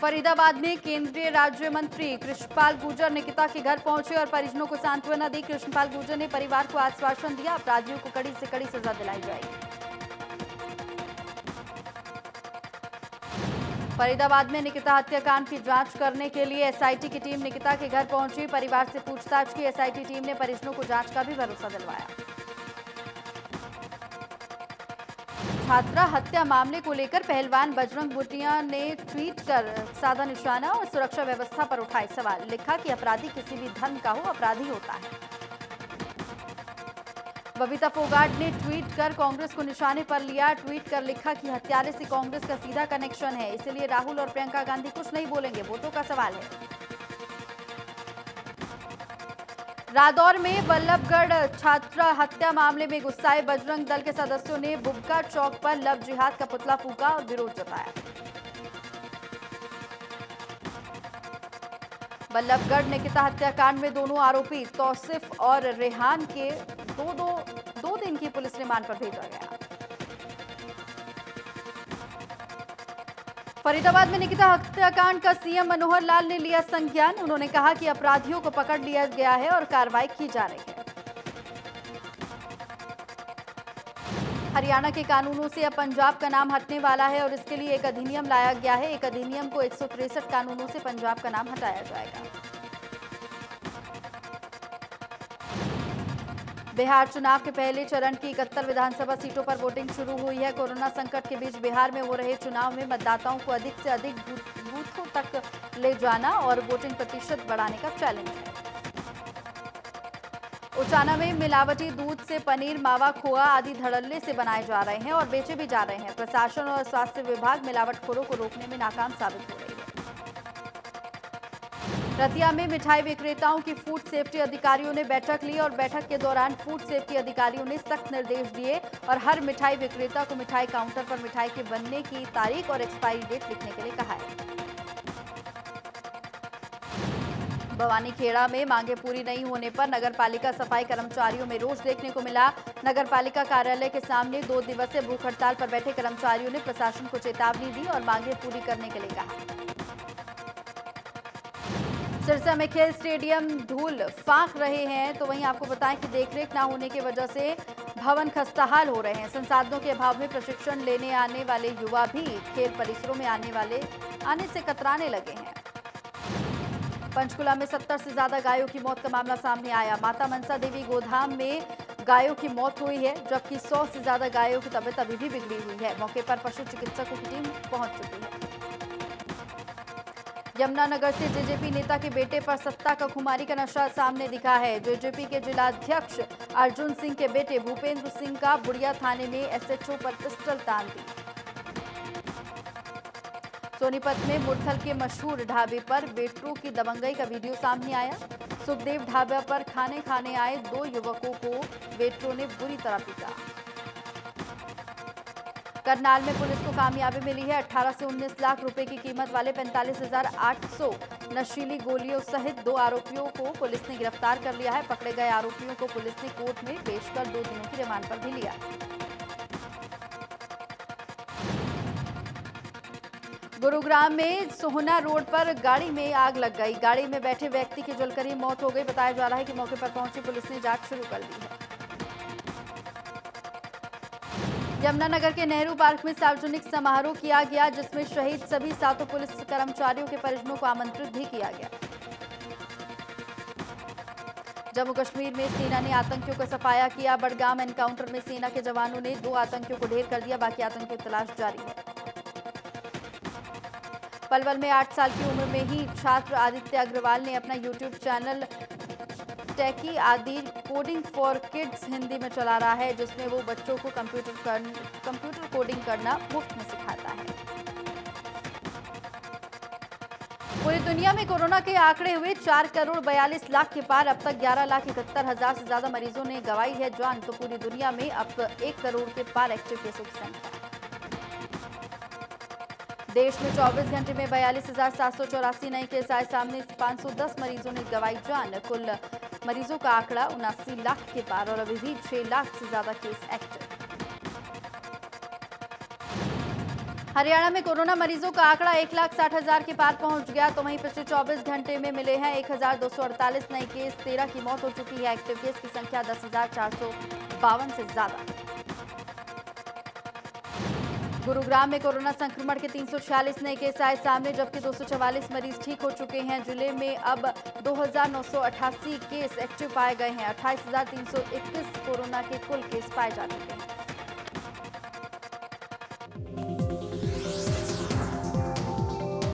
फरीदाबाद में केंद्रीय राज्य मंत्री कृष्णपाल गुर्जर निकिता के घर पहुँचे और परिजनों को सांत्वना दी। कृष्णपाल गुर्जर ने परिवार को आश्वासन दिया। अपराधियों को कड़ी से कड़ी सजा दिलाई जाएगी। फरीदाबाद में निकिता हत्याकांड की जाँच करने के लिए एसआईटी की टीम निकिता के घर पहुँची। परिवार से पूछताछ की एसआईटी टीम ने परिजनों को जाँच का भी भरोसा दिलवाया। छात्रा हत्या मामले को लेकर पहलवान बजरंग भुटिया ने ट्वीट कर साधा निशाना और सुरक्षा व्यवस्था पर उठाए सवाल। लिखा कि अपराधी किसी भी धर्म का हो, अपराधी होता है। बबीता फोगाट ने ट्वीट कर कांग्रेस को निशाने पर लिया। ट्वीट कर लिखा कि हत्यारे से कांग्रेस का सीधा कनेक्शन है। इसलिए राहुल और प्रियंका गांधी कुछ नहीं बोलेंगे। वोटों का सवाल है। रादौर में वल्लभगढ़ छात्रा हत्या मामले में गुस्साए बजरंग दल के सदस्यों ने बुबका चौक पर लव जिहाद का पुतला फूका और विरोध जताया। बल्लभगढ़ निकिता हत्याकांड में दोनों आरोपी तौसिफ और रेहान के दो दो दो दिन की पुलिस रिमांड पर भेजा गया। फरीदाबाद में निकिता हत्याकांड का सीएम मनोहर लाल ने लिया संज्ञान। उन्होंने कहा कि अपराधियों को पकड़ लिया गया है और कार्रवाई की जा रही है। हरियाणा के कानूनों से अब पंजाब का नाम हटने वाला है और इसके लिए एक अधिनियम लाया गया है। एक अधिनियम को एक कानूनों से पंजाब का नाम हटाया जाएगा। बिहार चुनाव के पहले चरण की इकहत्तर विधानसभा सीटों पर वोटिंग शुरू हुई है। कोरोना संकट के बीच बिहार में हो रहे चुनाव में मतदाताओं को अधिक से अधिक बूथों तक ले जाना और वोटिंग प्रतिशत बढ़ाने का चैलेंज है। उचाना में मिलावटी दूध से पनीर, मावा, खोआ आदि धड़ल्ले से बनाए जा रहे हैं और बेचे भी जा रहे हैं। प्रशासन और स्वास्थ्य विभाग मिलावटखोरों को रोकने में नाकाम साबित हो रही है। रतिया में मिठाई विक्रेताओं की फ़ूड सेफ्टी अधिकारियों ने बैठक ली और बैठक के दौरान फ़ूड सेफ्टी अधिकारियों ने सख्त निर्देश दिए और हर मिठाई विक्रेता को मिठाई काउंटर पर मिठाई के बनने की तारीख और एक्सपायरी डेट लिखने के लिए कहा है। भवानी खेड़ा में मांगे पूरी नहीं होने पर नगर पालिका सफ़ाई कर्मचारियों में रोष देखने को मिला। नगर पालिका कार्यालय के सामने दो दिवसीय भूख हड़ताल पर बैठे कर्मचारियों ने प्रशासन को चेतावनी दी और मांगे पूरी करने के लिए कहा। सिरसा में खेल स्टेडियम धूल फांक रहे हैं तो वहीं आपको बताएँ कि देखरेख न होने की वजह से भवन खस्ताहाल हो रहे हैं। संसाधनों के अभाव में प्रशिक्षण लेने आने वाले युवा भी खेल परिसरों में आने वाले, आने से कतराने लगे हैं। पंचकुला में 70 से ज़्यादा गायों की मौत का मामला सामने आया। माता मनसा देवी गोधाम में गायों की मौत हुई है, जबकि 100 से ज़्यादा गायों की तबीयत अभी भी बिगड़ी हुई है। मौके पर पशु चिकित्सकों की टीम पहुँच चुकी है। यमुनानगर से जेजेपी नेता के बेटे पर सत्ता का खुमारी का नशा सामने दिखा है। जेजेपी के जिलाध्यक्ष अर्जुन सिंह के बेटे भूपेंद्र सिंह का बुढ़िया थाने में एसएचओ पर पिस्टल तान दी। सोनीपत में मुरथल के मशहूर ढाबे पर बेटरों की दबंगई का वीडियो सामने आया। सुखदेव ढाबा पर खाने खाने आए दो युवकों को बेटरों ने बुरी तरह पीटा। करनाल में पुलिस को कामयाबी मिली है। 18 से 19 लाख रुपए की कीमत वाले 45,800 नशीली गोलियों सहित दो आरोपियों को पुलिस ने गिरफ़्तार कर लिया है। पकड़े गए आरोपियों को पुलिस ने कोर्ट में पेश कर दो दिनों की रिमांड पर भी लिया। गुरुग्राम में सोहना रोड पर गाड़ी में आग लग गई। गाड़ी में बैठे व्यक्ति की जलकर ही मौत हो गई। बताया जा रहा है कि मौके पर पहुँची पुलिस ने जाँच शुरू कर दी है। यमुनानगर के नेहरू पार्क में सार्वजनिक समारोह किया गया, जिसमें शहीद सभी सातों पुलिस कर्मचारियों के परिजनों को आमंत्रित भी किया गया। जम्मू कश्मीर में सेना ने आतंकियों का सफाया किया। बड़गाम एनकाउंटर में सेना के जवानों ने दो आतंकियों को ढेर कर दिया, बाकी आतंकियों की तलाश जारी है। पलवल में आठ साल की उम्र में ही छात्र आदित्य अग्रवाल ने अपना YouTube channel techie Adi coding for kids Hindi में चला रहा है, जिसमें वो बच्चों को कंप्यूटर कंप्यूटर कोडिंग करना मुफ़्त में सिखाता है। पूरी दुनिया में कोरोना के आंकड़े हुए चार करोड़ बयालीस लाख के पार, अब तक ग्यारह लाख इकहत्तर हज़ार से ज़्यादा मरीजों ने गवाई है जान। तो पूरी दुनिया में अब एक करोड़ के पार एक्टिव केसों की संख्या। देश में 24 घंटे में बयालीस हज़ार सात सौ चौरासी नए केस आए। सामने 510 मरीजों ने गवाई जान। कुल मरीजों का आंकड़ा उनासी लाख के पार और अभी भी छह लाख से ज़्यादा केस एक्टिव। हरियाणा में कोरोना मरीजों का आंकड़ा एक लाख साठ हज़ार के पार पहुँच गया तो वहीं पिछले 24 घंटे में मिले हैं एक हज़ार दो सौ अड़तालीस नए केस। तेरह की मौत हो चुकी है, एक्टिव केस की संख्या दस से ज़्यादा। गुरुग्राम में कोरोना संक्रमण के 346 नए केस आए सामने जबकि 244 मरीज़ ठीक हो चुके हैं। ज़िले में अब 2,988 केस एक्टिव पाए गए हैं। 28,321 कोरोना के कुल केस पाए जा चुके हैं।